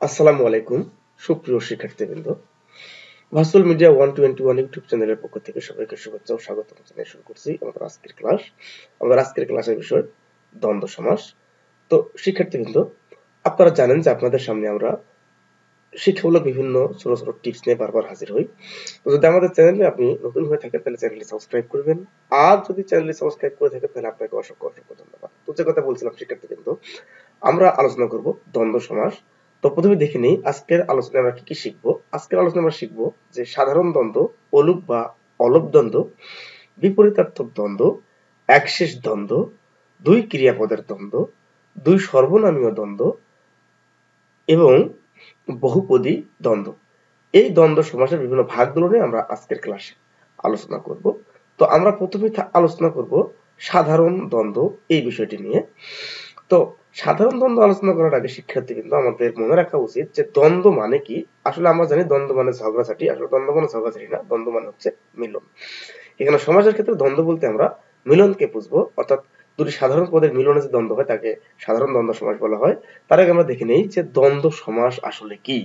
আসসালামু আলাইকুম, সুপ্রিয় শিক্ষার্থীবৃন্দ। Virtual media one twenty one YouTube চ্যানেলের পক্ষ থেকে সবাইকে শুভেচ্ছা ও স্বাগত জানিয়ে শুরু করছি আমাদের আজকের ক্লাস আমাদের আজকের ক্লাসের বিষয় দ্বন্দ্ব সমাস। তো শিক্ষার্থীবৃন্দ, আপনারা জানেন যে আপনাদের সামনে আমরা শিক্ষামূলক বিভিন্ন ছোট ছোট টিপস নিয়ে বারবার হাজির হই। তো যদি আমাদের চ্যানেলে আপনি নতুন হয়ে থাকেন, তাহলে চ্যানেলটি সাবস্ক্রাইব করবেন। আর যদি চ্যানেলটি সাবস্ক্রাইব করে থাকেন, তাহলে আপনাকে অসংখ্য অসংখ্য ধন্যবাদ। তো যে কথা বলছিলাম শিক্ষার্থীবৃন্দ, আমরা আলোচনা করব দ্বন্দ্ব সমাস। তো প্রথমে দেখে নেই আজকের আলোচনায় আমরা কি কি শিখব। আজকের আলোচনায় আমরা শিখব যে সাধারণ দ্বন্দ্ব অলুপ বা অলপ দ্বন্দ্ব, বিপরীতার্থক দ্বন্দ্ব, একশেষ দ্বন্দ্ব, দুই ক্রিয়াপদের দ্বন্দ্ব, দুই সর্বনামীয় দ্বন্দ্ব এবং বহুপদী দ্বন্দ্ব। এই দ্বন্দ্ব সমাসের বিভিন্ন ভাগগুলো নিয়ে আমরা আজকের ক্লাসে আলোচনা করব। তো আমরা প্রথমে আলোচনা করব সাধারণ দ্বন্দ্ব এই বিষয়টি নিয়ে। তো সাধারণ দ্বন্দ্ব আলোচনা করার আগে শিক্ষার্থী কিন্তু আমাদের মনে রাখা উচিত যে দ্বন্দ্ব মানে কি? আসলে আমরা জানি দ্বন্দ্ব মানে ঝগড়াঝাটি। আসলে দ্বন্দ্ব মানে ঝগড়াঝাটি না, দ্বন্দ্ব মানে হচ্ছে মিলন। এখানে সমাজের ক্ষেত্রে দ্বন্দ্ব বলতে আমরা মিলনকে বুঝব, অর্থাৎ দুটি সাধারণ পদের মিলনে যে দ্বন্দ্ব হয় তাকে সাধারণ দ্বন্দ্ব সমাস বলা হয়। তার আগে আমরা দেখে নেই যে দ্বন্দ্ব সমাস আসলে কি।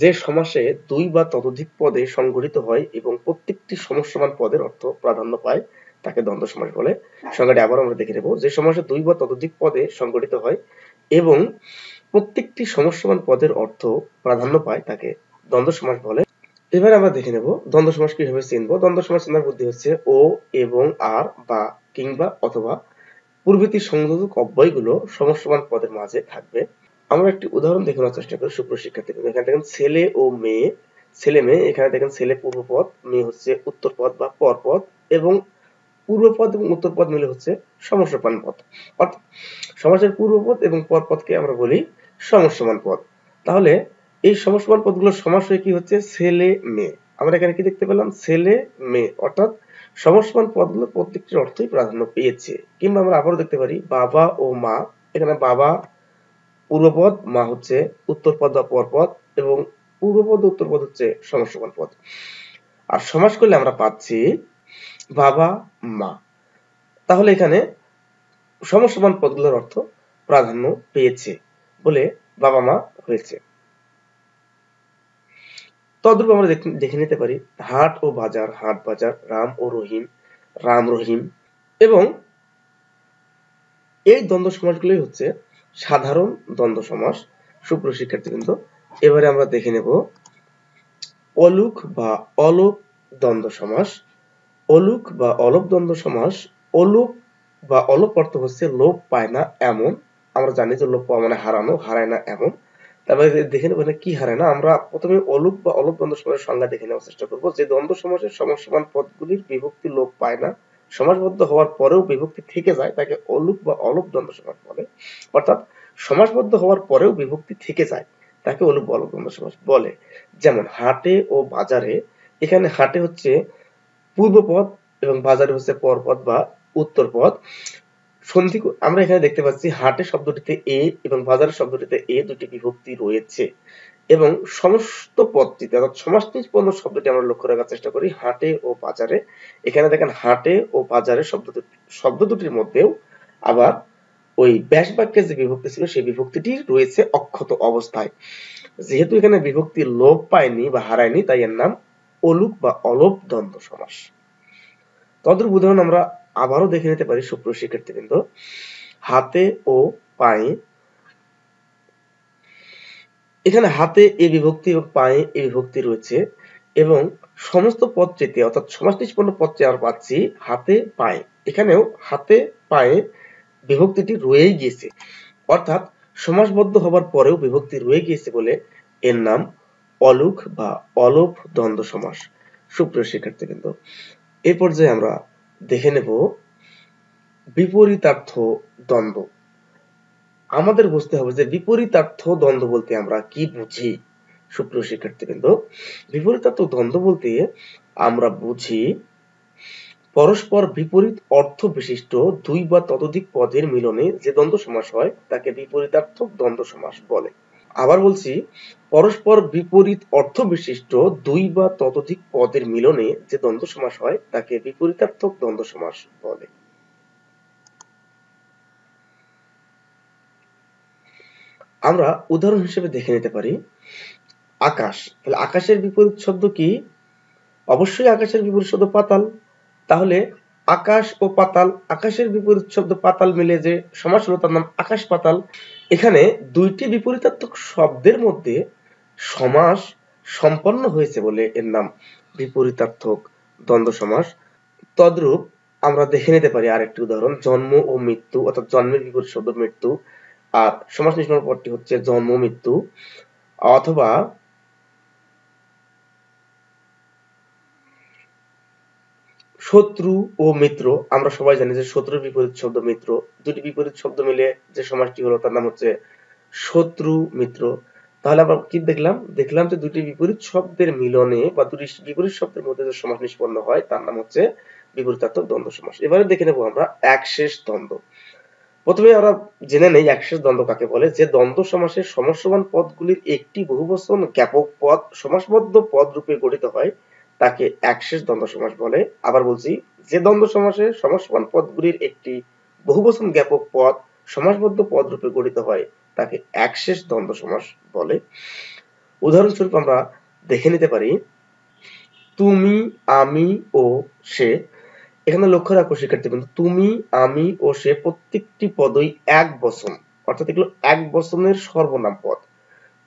যে সমাসে দুই বা ততোধিক পদে সংঘটিত হয় এবং প্রত্যেকটি সমস্যমান পদের অর্থ প্রাধান্য পায় তাকে দ্বন্দ্ব সমাস বলে। সংজ্ঞাটি আবার আমরা দেখে নেব। যে সমাসে দুই বা ততোধিক পদে সংগঠিত হয় এবং প্রত্যেকটি সমস্যমান পদের অর্থ প্রাধান্য পায় তাকে দ্বন্দ্ব সমাস বলে। এবার আমরা দেখে নেব দ্বন্দ্ব সমাস কীভাবে চিনব। দ্বন্দ্ব সমাস চেনার বুদ্ধি হচ্ছে ও এবং আর বা কিংবা অথবা পূর্ববর্তী সংযোজক অব্যয়গুলো সমস্যমান পদের মাঝে থাকবে। আমরা একটি উদাহরণ দেখানোর চেষ্টা করি সুপ্র শিক্ষার্থী এখানে দেখেন ছেলে ও মেয়ে। ছেলে মেয়ে, এখানে দেখেন ছেলে পূর্বপদ, মেয়ে হচ্ছে উত্তর পদ বা পরপদ এবং পূর্বপদ এবং উত্তরপদ মিলে হচ্ছে সমস্যমান পদ অর্থাৎ সমাসের পূর্বপদ এবং পরপদকে আমরা বলি সমস্যমান পদ তাহলে এই সমস্যমান পদগুলোর সমাস হয়ে কি হচ্ছে? ছেলে মেয়ে। আমরা এখানে কি দেখতে পেলাম? ছেলে মেয়ে। অর্থাৎ সমস্যমান পদগুলো প্রত্যেকটির অর্থই প্রাধান্য পেয়েছে। কিংবা আমরা আবারও দেখতে পারি বাবা ও মা। এখানে বাবা পূর্বপদ মা হচ্ছে উত্তরপদ বা পরপদ এবং পূর্বপদ উত্তরপদ হচ্ছে সমস্যমান পদ আর সমাস করলে আমরা পাচ্ছি বাবা, মা। তাহলে এখানে সমস্যমান পদগুলোর অর্থ প্রাধান্য পেয়েছে বলে বাবা, মা হয়েছে। তদ্রূপ আমরা দেখে নিতে পারি, হাট ও বাজার, হাট, বাজার, রাম ও রহিম, রাম, রহিম এবং এই দ্বন্দ্ব সমাসগুলোই হচ্ছে সাধারণ দ্বন্দ্ব সমাস সুপ্রিয় কিন্তু এবারে আমরা দেখে নেব অলুক বা অলোক দ্বন্দ্ব সমাস অলুক বা অলপ দ্বন্দ্ব সমাস, অলুক বা অলপ অর্থ হচ্ছে লোপ পায় না এমন। আমরা জানি যে লোপ পাওয়া মানে হারানো, হারায় না এমন। তারপরে দেখে নেব কি হারায় না। আমরা প্রথমে অলুক বা অলপ দ্বন্দ্ব সমাসের সংজ্ঞা দেখে নেওয়ার চেষ্টা করব যে দ্বন্দ্ব সমাসের সমসমান পদগুলির বিভক্তি লোপ পায় না। সমাসবদ্ধ হওয়ার পরেও বিভক্তি থেকে যায়, তাকে অলুক বা অলপ দ্বন্দ্ব সমাস বলে। অর্থাৎ সমাসবদ্ধ হওয়ার পরেও বিভক্তি থেকে যায়, তাকে অলুক বা অলপ দ্বন্দ্ব সমাস বলে। যেমন হাটে ও বাজারে, এখানে হাটে হচ্ছে পূর্ব পদ এবং বাজারে হচ্ছে পরপদ বা উত্তর পদ সন্ধি আমরা এখানে দেখতে পাচ্ছি হাটে শব্দটিতে এ এবং বাজারের শব্দটিতে এ দুটি বিভক্তি রয়েছে। এবং সমস্ত পদটিতে অর্থাৎ সমাস নিষ্পন্ন শব্দটি আমরা লক্ষ্য রাখার চেষ্টা করি, হাটে ও বাজারে। এখানে দেখেন হাটে ও বাজারে শব্দ শব্দ দুটির মধ্যেও আবার ওই ব্যাস বাক্যের যে বিভক্তি ছিল সেই বিভক্তিটি রয়েছে অক্ষত অবস্থায়। যেহেতু এখানে বিভক্তি লোপ পায়নি বা হারায়নি, তাই এর নাম অলুক বা অলোপ দ্বন্দ্ব সমাস। তদ্রূপ উদাহরণ আমরা আবারও দেখে নিতে পারি সুপ্রিয় শিক্ষার্থীবৃন্দ। হাতে ও পায়ে। এখানে হাতে এ বিভক্তি এবং পায়ে এ বিভক্তি রয়েছে এবং সমস্ত পদটিতে অর্থাৎ সমাজ নিষ্পন্ন পদটি আমরা পাচ্ছি হাতে, পায়ে। এখানেও হাতে, পায়ে বিভক্তিটি রয়েই গিয়েছে। অর্থাৎ সমাসবদ্ধ হবার পরেও বিভক্তি রয়ে গিয়েছে বলে এর নাম অলুক বা অলোপ দ্বন্দ্ব সমাস। সুপ্রিয় শিক্ষার্থীবৃন্দ এই পর্যায়ে আমরা দেখে নেব বিপরীতার্থ দ্বন্দ্ব। আমাদের বুঝতে হবে যে বিপরীতার্থ দ্বন্দ্ব বলতে আমরা কি বুঝি? সুপ্রিয় শিক্ষার্থীবৃন্দ, বিপরীতার্থ দ্বন্দ্ব বলতে আমরা বুঝি পরস্পর বিপরীত অর্থ বিশিষ্ট দুই বা ততোধিক পদের মিলনে যে দ্বন্দ্ব সমাস হয়, তাকে বিপরীতার্থক দ্বন্দ্ব সমাস বলে। আবার বলছি, পরস্পর বিপরীত অর্থ বিশিষ্ট দুই বা ততোধিক পদের মিলনে যে দ্বন্দ্ব সমাস হয়, তাকে বিপরীতার্থক দ্বন্দ্ব সমাস বলে। আমরা উদাহরণ হিসেবে দেখে নিতে পারি, আকাশ। তাহলে আকাশের বিপরীত শব্দ কি? অবশ্যই আকাশের বিপরীত শব্দ পাতাল। তাহলে আকাশ ও পাতাল, আকাশের বিপরীত শব্দ পাতাল মিলে যে সমাস হলো তার নাম আকাশ পাতাল। এখানে দুইটি বিপরীতাত্মক শব্দের মধ্যে সমাস সম্পন্ন হয়েছে বলে এর নাম। বিপরীতার্থক দ্বন্দ্ব সমাস। তদ্রূপ আমরা দেখে নিতে পারি আরেকটি উদাহরণ, জন্ম ও মৃত্যু, অর্থাৎ জন্মের বিপরীত শব্দ মৃত্যু, আর সমাস নিষ্পন্ন পদটি হচ্ছে জন্ম মৃত্যু, অথবা শত্রু ও মিত্র, আমরা সবাই জানি যে শত্রুর বিপরীত শব্দ মিত্র। দুটি বিপরীত শব্দ মিলে যে সমাসটি হলো, তার নাম হচ্ছে শত্রু মিত্র। তাহলে আমরা কি দেখলাম? দেখলাম যে দুটি বিপরীত শব্দের মিলনে বা দুটি বিপরীত শব্দের মধ্যে যে সমাস নিষ্পন্ন হয়, তার নাম হচ্ছে বিপরীতাত্মক দ্বন্দ্ব সমাস। এবারে দেখে নেব আমরা একশেষ দ্বন্দ্ব। প্রথমে আমরা জেনে নেই একশেষ দ্বন্দ্ব কাকে বলে। যে দ্বন্দ্ব সমাসের সমস্যবান পদগুলির একটি বহুবচন জ্ঞাপক পদ সমাসবদ্ধ পদ রূপে গঠিত হয়। তাকে একশেষ দ্বন্দ্ব সমাস বলে। আবার বলছি, যে দ্বন্দ্ব সমাসের সমস্যবান পদগুলির একটি বহুবচন জ্ঞাপক পদ সমাসবদ্ধ পদ রূপে গঠিত হয়, তাকে একশেষ দ্বন্দ্ব সমাস বলে। উদাহরণস্বরূপ আমরা দেখে নিতে পারি, তুমি, আমি ও সে। এখানে লক্ষ্য রাখো শিক্ষার্থী বন্ধু, তুমি, আমি ও সে প্রত্যেকটি পদই এক বচন, অর্থাৎ এগুলো এক বচনের সর্বনাম পদ।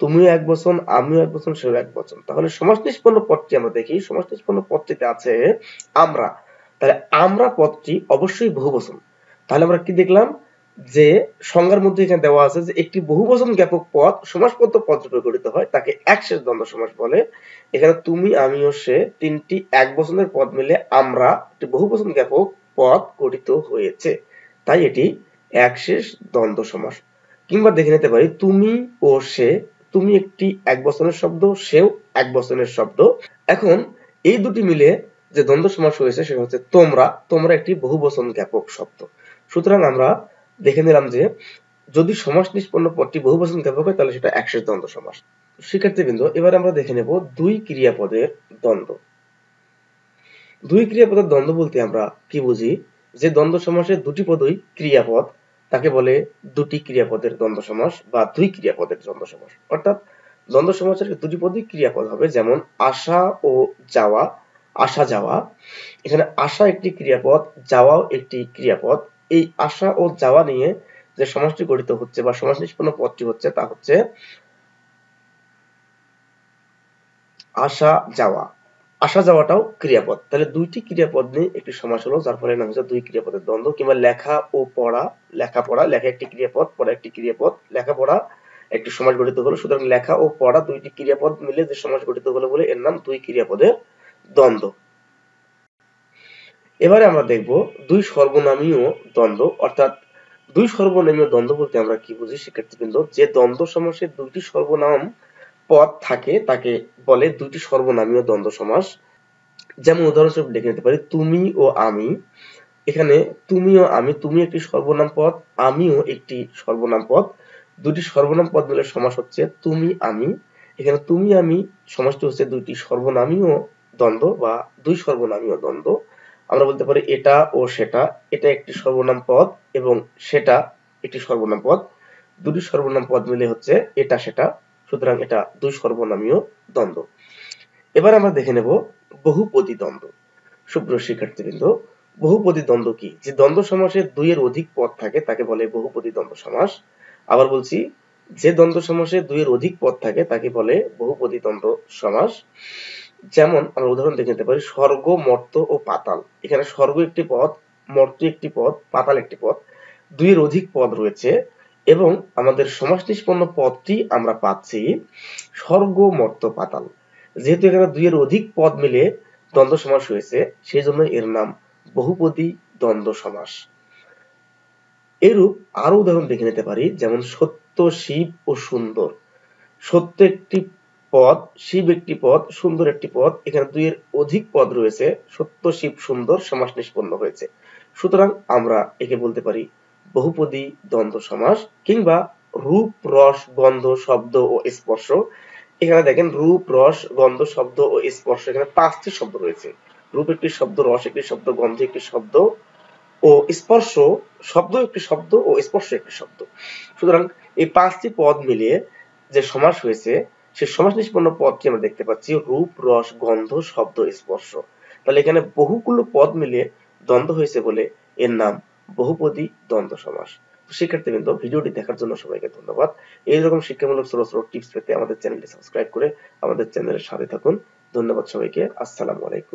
তুমিও এক বচন, আমিও এক বচন, সেও এক বচন। তাহলে সমাজ নিষ্পন্ন পদটি আমরা দেখি। সমাজ নিষ্পন্ন পদটিতে আছে আমরা। তাহলে আমরা পদটি অবশ্যই বহু বচন তাহলে আমরা কি দেখলাম? যে সংজ্ঞার মধ্যে এখানে দেওয়া আছে যে একটি বহুবচন জ্ঞাপক পদ সমাসবদ্ধ পদ রূপে গঠিত হয়, তাকে একশেষ দ্বন্দ্ব সমাস বলে। এখানে তুমি আমি ও সে তিনটি এক বচনের পদ মিলে আমরা একটি বহুবচন জ্ঞাপক পদ গঠিত হয়েছে। তাই এটি একশেষ দ্বন্দ্ব সমাস। কিংবা দেখে নিতে পারি, তুমি ও সে তুমি একটি এক বচনের শব্দ, সেও এক বচনের শব্দ। এখন এই দুটি মিলে যে দ্বন্দ্ব সমাস হয়েছে, সেটা হচ্ছে তোমরা তোমরা একটি বহুবচন জ্ঞাপক শব্দ। সুতরাং আমরা দেখে নিলাম যে, যদি সমাস নিষ্পন্ন পদটি বহুবচন জ্ঞাপক হয়, তাহলে সেটা একশেষ দ্বন্দ্ব সমাস। শিক্ষার্থীবৃন্দ, এবার আমরা দেখে নেব দুই ক্রিয়াপদের দ্বন্দ্ব। দুই ক্রিয়াপদের দ্বন্দ্ব বলতে আমরা কি বুঝি? যে দ্বন্দ্ব সমাসের দুটি পদই ক্রিয়াপদ। তাকে বলে দুটি ক্রিয়াপদের দ্বন্দ্ব সমাস বা দুই ক্রিয়াপদের দ্বন্দ্ব সমাস অর্থাৎ দ্বন্দ্ব সমাসের দুটি পদই ক্রিয়াপদ হবে, যেমন আসা ও যাওয়া আসা যাওয়া। এখানে আসা একটি ক্রিয়াপদ, যাওয়াও একটি ক্রিয়াপদ। এই আসা ও যাওয়া নিয়ে যে সমাজটি গঠিত হচ্ছে বা সমাজ নিষ্পন্ন পদটি হচ্ছে তা হচ্ছে আসা যাওয়া। আসা যাওয়াটাও ক্রিয়াপদ। তাহলে দুইটি ক্রিয়াপদ নিয়ে একটি সমাস হলো, যার ফলে নাম হচ্ছে দুই ক্রিয়াপদের দ্বন্দ্ব কিংবা লেখা ও পড়া, লেখাপড়া, লেখা একটি ক্রিয়াপদ, পড়া একটি ক্রিয়াপদ, লেখাপড়া একটি সমাজ গঠিত হলো। সুতরাং লেখা ও পড়া দুইটি ক্রিয়াপদ মিলে যে সমাজ গঠিত হলো বলে এর নাম দুই ক্রিয়াপদের দ্বন্দ্ব। এবারে আমরা দেখব দুই সর্বনামীয় দ্বন্দ্ব, অর্থাৎ দুই সর্বনামীয় দ্বন্দ্ব বলতে আমরা কি বুঝি? শিক্ষার্থীবৃন্দ, যে দ্বন্দ্ব সমাসের দুইটি সর্বনাম পদ থাকে, তাকে বলে দুইটি সর্বনামীয় দ্বন্দ্ব সমাস। যেমন উদাহরণস্বরূপ দেখে নিতে পারি, তুমি ও আমি। এখানে তুমি ও আমি, তুমি একটি সর্বনাম পদ আমিও একটি সর্বনাম পদ দুটি সর্বনাম পদ মিলে সমাস হচ্ছে তুমি, আমি। এখানে তুমি, আমি সমাসটি হচ্ছে দুইটি সর্বনামীয় দ্বন্দ্ব বা দুই সর্বনামীয় দ্বন্দ্ব। আমরা বলতে পারি, এটা ও সেটা, এটা একটি সর্বনাম পদ এবং সেটা একটি সর্বনাম পদ। দুটি সর্বনাম পদ মিলে হচ্ছে এটা, সেটা। সুতরাং এটা দুই সর্বনামীয় দ্বন্দ্ব। এবার আমরা দেখে নেব বহুপদী দ্বন্দ্ব। সুপ্রিয় শিক্ষার্থীবৃন্দ, বহুপদী দ্বন্দ্ব কি? যে দ্বন্দ্ব সমাসে দুইয়ের অধিক পদ থাকে, তাকে বলে বহুপদী দ্বন্দ্ব সমাস। আবার বলছি, যে দ্বন্দ্ব সমাসে দুইয়ের অধিক পদ থাকে, তাকে বলে বহুপদী দ্বন্দ্ব সমাস। যেমন, আমরা উদাহরণ দেখে নিতে পারি, স্বর্গ, মর্ত ও পাতাল। এখানে স্বর্গ একটি পদ, মর্ত একটি পদ, পাতাল একটি পদ। দুইয়ের অধিক পদ রয়েছে। এবং আমাদের সমাস নিষ্পন্ন পদটি আমরা পাচ্ছি স্বর্গ মর্ত পাতাল যেহেতু এখানে দুইয়ের অধিক পদ মিলে দ্বন্দ্ব সমাস হয়েছে সেই জন্য এর নাম বহুপদী দ্বন্দ্ব সমাস। এরূপ আরও উদাহরণ দেখে নিতে পারি, যেমন সত্য, শিব ও সুন্দর। সত্য একটি পদ, শিব একটি পদ, সুন্দর একটি পদ, এখানে দুইয়ের অধিক পদ রয়েছে, সত্য, শিব, সুন্দর সমাস নিষ্পন্ন হয়েছে। সুতরাং আমরা একে বলতে পারি বহুপদী দ্বন্দ্ব সমাস কিংবা রূপ, রস, গন্ধ, শব্দ ও স্পর্শ। এখানে দেখেন রূপ, রস, গন্ধ, শব্দ ও স্পর্শ। এখানে পাঁচটি শব্দ রয়েছে। রূপ একটি শব্দ, রস একটি শব্দ, গন্ধ একটি শব্দ ও স্পর্শ শব্দ একটি শব্দ ও স্পর্শ একটি শব্দ। সুতরাং এই পাঁচটি পদ মিলিয়ে যে সমাস হয়েছে সে সমাস নিষ্পন্ন পদটি আমরা দেখতে পাচ্ছি রূপ, রস, গন্ধ, শব্দ, স্পর্শ। তাহলে এখানে বহুগুলো পদ মিলিয়ে দ্বন্দ্ব হয়েছে বলে এর নাম বহুপদী দ্বন্দ্ব সমাস। শিক্ষার্থীবৃন্দ, ভিডিওটি দেখার জন্য সবাইকে ধন্যবাদ। এই রকম শিক্ষামূলক ছোট ছোট টিপস পেতে আমাদের চ্যানেলটি সাবস্ক্রাইব করে আমাদের চ্যানেলের সাথে থাকুন। ধন্যবাদ সবাইকে। আসসালামু আলাইকুম।